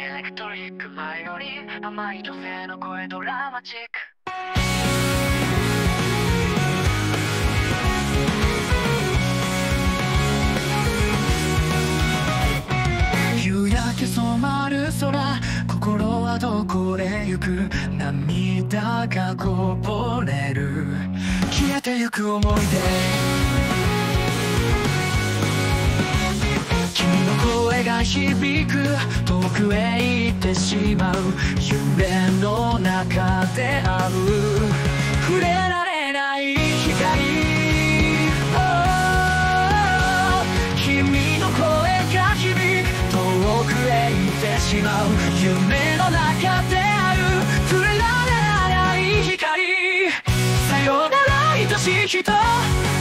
エレクトリック前より甘い女性の声ドラマチック。夕焼け染まる空心はどこへ行く？涙がこぼれる。消えてゆく思い出。響く遠くへ行ってしまう夢の中で会う触れられない光。君の声が響く遠くへ行ってしまう夢の中で会う触れられない光。さよなら愛しい人。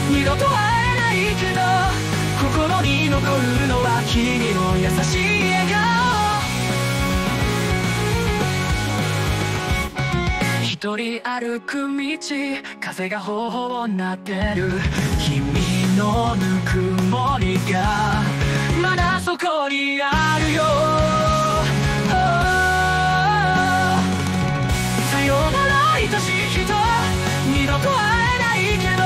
二度と会えないけど心に残るのは君。一人歩く道風が頬をなってる。君のぬくもりがまだそこにあるよ。Oh さよなら愛しい人二度と会えないけど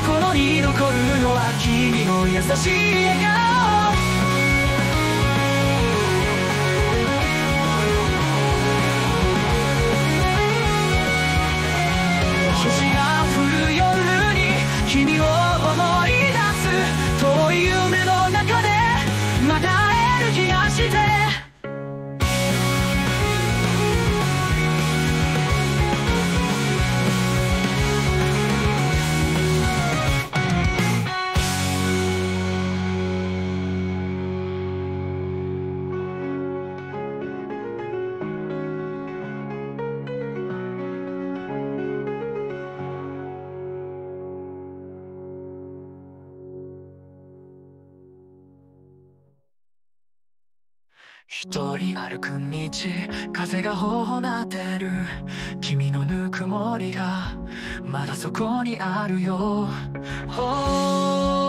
心に残るのは君の優しい笑顔。一人歩く道風が頬なってる。君のぬくもりがまだそこにあるよ。Oh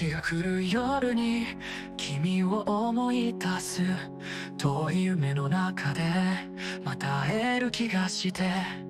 日が来る夜に君を思い出す。遠い夢の中でまた会える気がして。